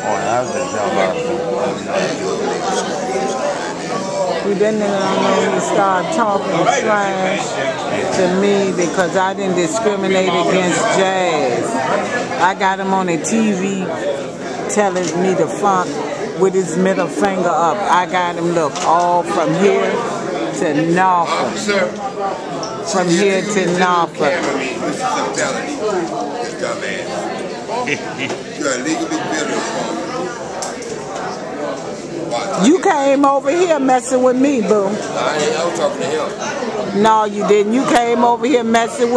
I was just talking about. See, that nigga don't know he started talking trash to me because I didn't discriminate against Jazz. I got him on the TV telling me to fuck with his middle finger up. I got him look all from here to Norfolk. From here to Norfolk. You came over here messing with me, boo. I, I was talking to him. No, you didn't. You came over here messing with